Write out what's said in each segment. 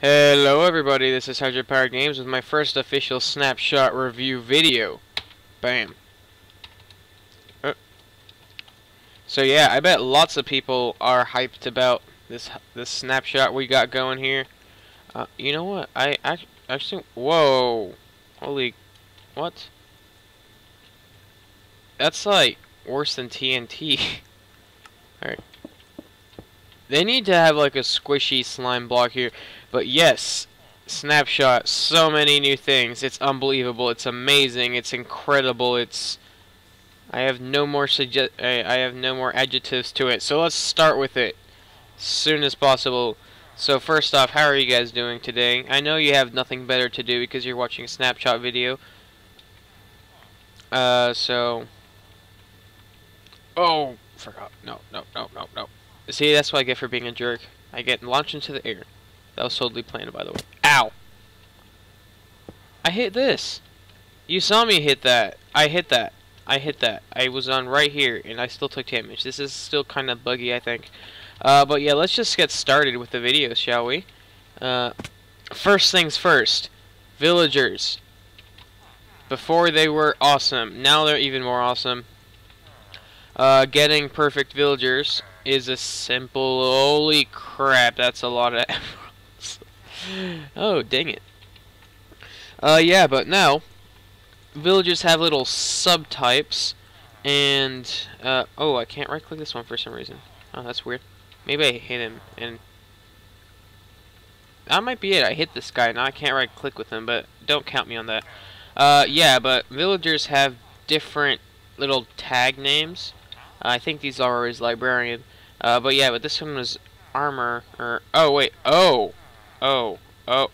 Hello everybody, this is Hydro Powered Games with my first official snapshot review video. Bam. Uh. So yeah, I bet lots of people are hyped about this this snapshot we got going here. Uh, you know what? I, I actually, whoa, holy, what? That's like worse than TNT. Alright. They need to have like a squishy slime block here. But yes, Snapshot, so many new things. It's unbelievable. It's amazing. It's incredible. It's I have no more suggest I, have no more adjectives to it. So let's start with it soon as possible. So first off, how are you guys doing today? I know you have nothing better to do because you're watching a snapshot video. Uh, so Oh, forgot. No, no, no, no, no. See, that's what I get for being a jerk. I get launched into the air. That was totally planned, by the way. Ow! I hit this. You saw me hit that. I hit that. I hit that. I was on right here, and I still took damage. This is still kind of buggy, I think. Uh, but yeah, let's just get started with the video, shall we? Uh, first things first. Villagers. Before they were awesome. Now they're even more awesome. Uh, getting perfect villagers is a simple... Holy crap, that's a lot of emeralds. Oh, dang it. Uh, yeah, but now, villagers have little subtypes, and, uh, oh, I can't right-click this one for some reason. Oh, that's weird. Maybe I hit him, and... That might be it. I hit this guy, and I can't right-click with him, but don't count me on that. Uh, yeah, but villagers have different little tag names. I think these are his librarian. Uh, but yeah, but this one was armor, or, oh, wait, oh, oh, oh.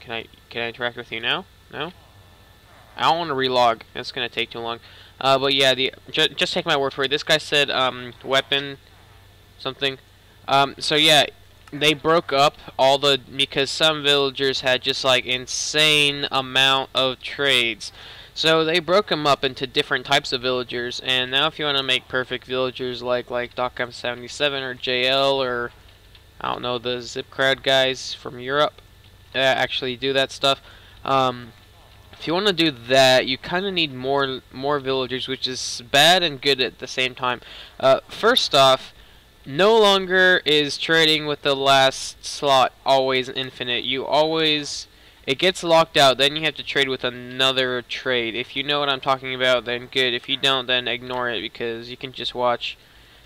Can I, can I interact with you now? No? I don't want to relog. That's going to take too long. Uh, but yeah, the ju just take my word for it. This guy said, um, weapon, something. Um, so yeah, they broke up all the, because some villagers had just, like, insane amount of trades. So they broke them up into different types of villagers, and now if you want to make perfect villagers like like DocM77 or JL or I don't know the ZipKrowd guys from Europe that actually do that stuff. Um, if you want to do that, you kind of need more more villagers, which is bad and good at the same time. Uh, first off, no longer is trading with the last slot always infinite. You always it gets locked out, then you have to trade with another trade. If you know what I'm talking about, then good. If you don't, then ignore it because you can just watch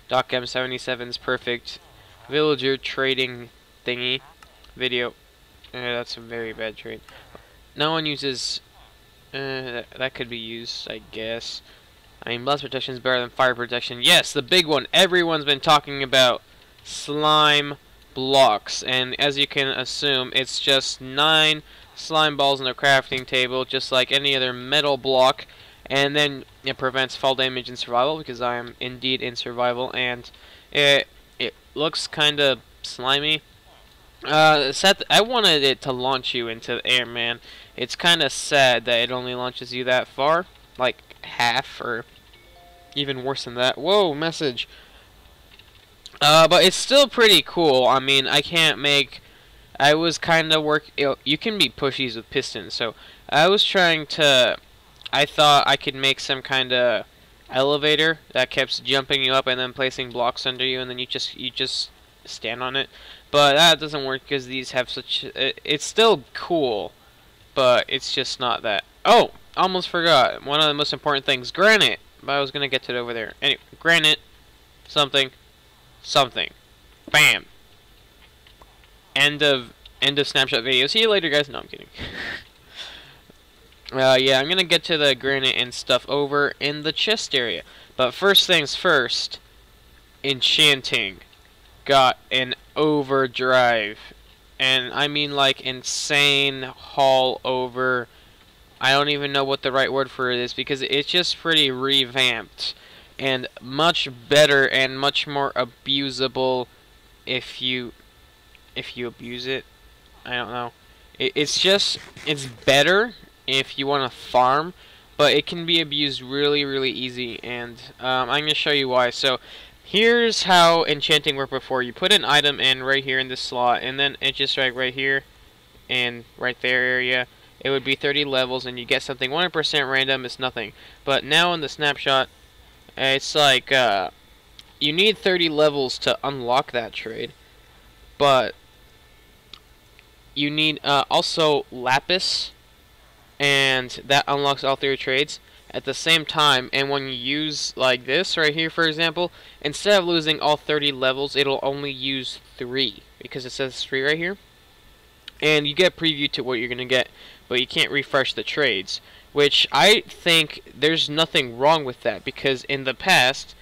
Doc DocM77's perfect villager trading thingy video. Uh, that's a very bad trade. No one uses... Uh, that, that could be used, I guess. I mean, blast protection is better than fire protection. Yes, the big one. Everyone's been talking about slime blocks. And as you can assume, it's just nine slime balls on the crafting table just like any other metal block and then it prevents fall damage in survival because I am indeed in survival and it looks kind of slimy uh, Seth, I wanted it to launch you into the air, man. It's kind of sad that it only launches you that far, like half or even worse than that. Whoa, message. Uh, but it's still pretty cool. I mean, I can't make I was kind of work. You can be pushies with pistons, so I was trying to. I thought I could make some kind of elevator that kept jumping you up and then placing blocks under you, and then you just you just stand on it. But that doesn't work because these have such. It's still cool, but it's just not that. Oh, almost forgot one of the most important things: granite. But I was gonna get to it over there. Anyway, granite, something, something, bam. End of end of snapshot video. See you later, guys. No, I'm kidding. uh, yeah, I'm gonna get to the granite and stuff over in the chest area. But first things first, enchanting got an overdrive, and I mean like insane haul over. I don't even know what the right word for it is because it's just pretty revamped and much better and much more abusable if you if you abuse it. I don't know. It, it's just, it's better if you want to farm, but it can be abused really, really easy, and um, I'm going to show you why. So, here's how enchanting worked before. You put an item in right here in this slot, and then it just right right here, and right there area. It would be 30 levels, and you get something 100% random. It's nothing. But now in the snapshot, it's like uh, you need 30 levels to unlock that trade, but you need uh, also lapis, and that unlocks all three trades at the same time. And when you use like this right here for example instead of losing all 30 levels it'll only use 3 because it says 3 right here. And you get a preview to what you're gonna get but you can't refresh the trades which I think there's nothing wrong with that because in the past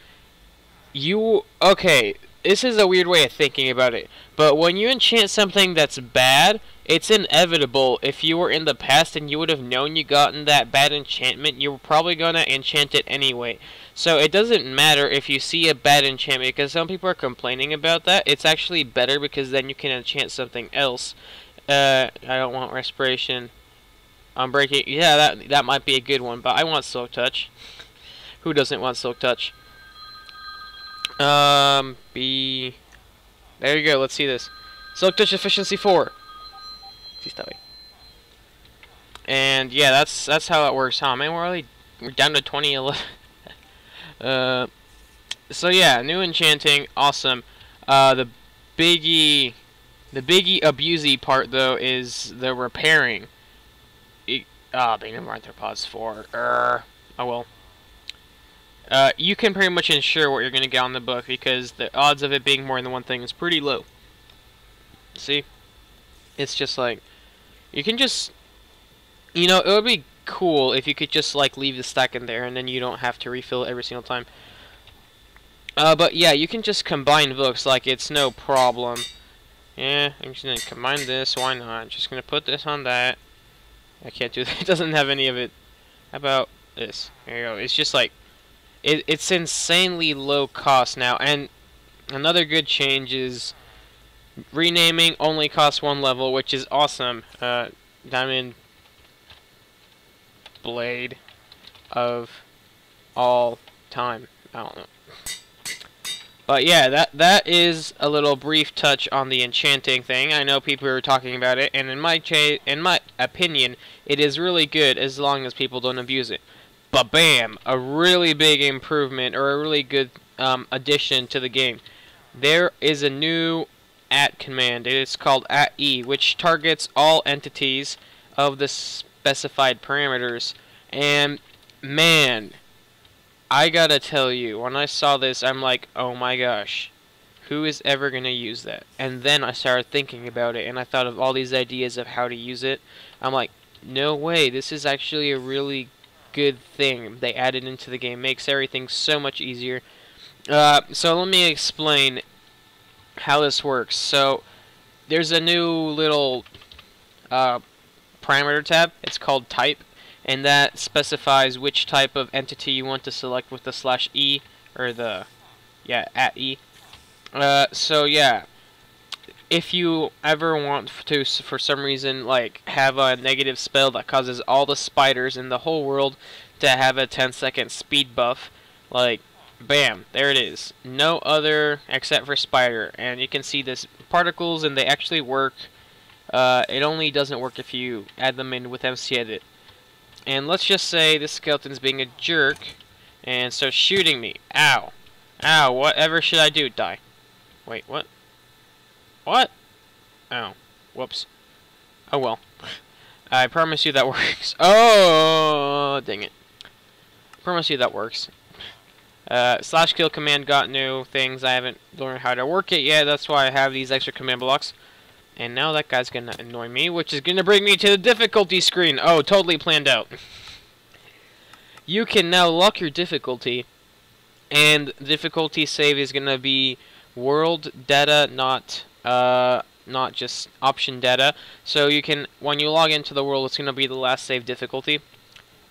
you okay this is a weird way of thinking about it but when you enchant something that's bad it's inevitable. If you were in the past and you would have known you gotten that bad enchantment you were probably gonna enchant it anyway. So it doesn't matter if you see a bad enchantment because some people are complaining about that. It's actually better because then you can enchant something else. Uh, I don't want respiration. I'm breaking yeah that that might be a good one but I want silk touch. Who doesn't want silk touch um B there you go let's see this silk touch efficiency 4 and yeah, that's that's how it works, huh? Man, we're already we're down to 2011. uh, so yeah, new enchanting, awesome. Uh, the biggie, the biggie abusey part though is the repairing. Ah, oh, Bane Arthropods 4. Er, oh well. Uh, you can pretty much ensure what you're going to get on the book because the odds of it being more than one thing is pretty low. See? It's just like, you can just, you know, it would be cool if you could just like leave the stack in there and then you don't have to refill every single time. Uh, but yeah, you can just combine books like it's no problem. Yeah, I'm just gonna combine this. Why not? Just gonna put this on that. I can't do that. It doesn't have any of it. How about this? There you go. It's just like it, it's insanely low cost now. And another good change is renaming only costs one level, which is awesome. Uh, Diamond Blade of all time. I don't know. But yeah, that that is a little brief touch on the enchanting thing. I know people are talking about it, and in my in my opinion, it is really good as long as people don't abuse it. But bam, a really big improvement or a really good um, addition to the game. There is a new at command. It is called at e, which targets all entities of the specified parameters. And man, I gotta tell you, when I saw this, I'm like, oh my gosh, who is ever gonna use that? And then I started thinking about it, and I thought of all these ideas of how to use it. I'm like, no way, this is actually a really good thing they added into the game. Makes everything so much easier. Uh, so let me explain how this works. So there's a new little uh, parameter tab. It's called type, and that specifies which type of entity you want to select with the slash e or the yeah at e. Uh, so yeah, if you ever want to, for some reason, like have a negative spell that causes all the spiders in the whole world to have a 10 second speed buff, like Bam, there it is. No other except for spider. And you can see this particles and they actually work. Uh, it only doesn't work if you add them in with MCEdit. And let's just say this skeleton's being a jerk and starts shooting me. Ow. Ow, whatever should I do? Die. Wait, what? What? Oh. Whoops. Oh well. I promise you that works. Oh, dang it. I promise you that works. Uh, slash kill command got new things. I haven't learned how to work it yet. That's why I have these extra command blocks. And now that guy's gonna annoy me, which is gonna bring me to the difficulty screen. Oh, totally planned out. you can now lock your difficulty, and difficulty save is gonna be world data, not uh, not just option data. So you can, when you log into the world, it's gonna be the last save difficulty.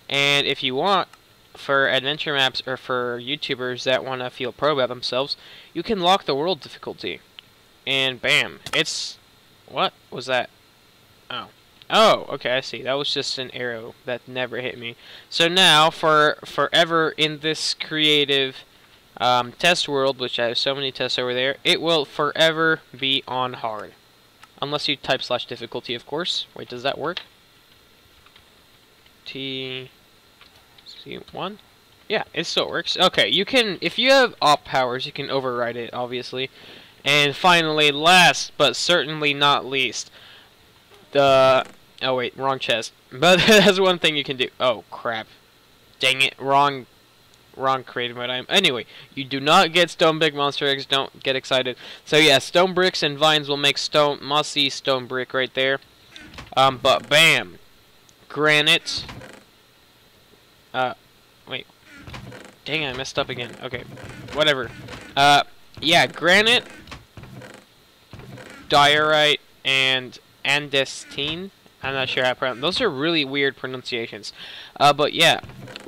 And if you want, for adventure maps or for YouTubers that want to feel pro about themselves, you can lock the world difficulty. And bam, it's... What was that? Oh. Oh, okay, I see. That was just an arrow that never hit me. So now, for forever in this creative Um, test world, which I have so many tests over there, it will forever be on hard. Unless you type slash difficulty, of course. Wait, does that work? T... C1? Yeah, it still works. Okay, you can, if you have op powers, you can override it, obviously. And finally, last, but certainly not least, the, oh wait, wrong chest. But that's one thing you can do. Oh, crap. Dang it, wrong wrong creative mode. I'm anyway. You do not get stone big monster eggs. Don't get excited. So yeah, stone bricks and vines will make stone mossy stone brick right there. Um, but bam, granite. Uh, wait. Dang, I messed up again. Okay, whatever. Uh, yeah, granite, diorite, and andesite. I'm not sure how to pronounce. Those are really weird pronunciations. Uh, but yeah,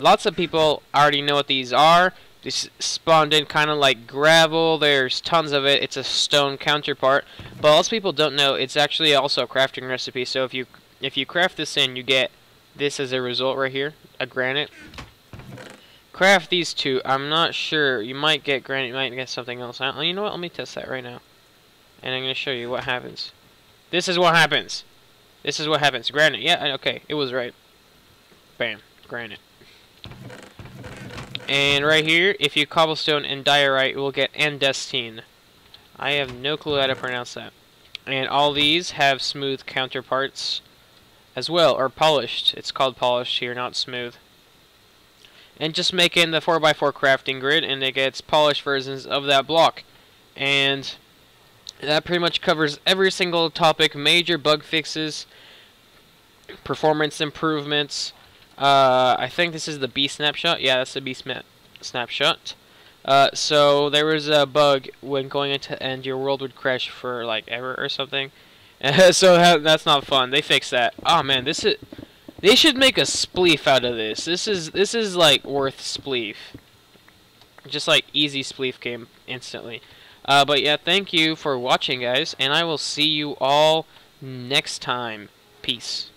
lots of people already know what these are. This spawned in kind of like gravel. There's tons of it. It's a stone counterpart. But lots of people don't know it's actually also a crafting recipe. So if you if you craft this in, you get this as a result right here, a granite. Craft these two. I'm not sure. You might get granite. You might get something else. You know what? Let me test that right now. And I'm going to show you what happens. This is what happens. This is what happens. Granite. Yeah, okay. It was right. Bam. Granite. And right here, if you cobblestone and diorite, we'll get andesite. I have no clue how to pronounce that. And all these have smooth counterparts as well, or polished. It's called polished here, not smooth. And just make in the 4x4 crafting grid, and it gets polished versions of that block. And that pretty much covers every single topic, major bug fixes, performance improvements. Uh, I think this is the B snapshot. Yeah, that's the B snapshot. Uh, so there was a bug when going into and your world would crash for like ever or something. so that's not fun. They fixed that. Oh man, this is. They should make a spleef out of this. This is this is like worth spleef. Just like easy spleef game instantly. Uh, but yeah, thank you for watching, guys, and I will see you all next time. Peace.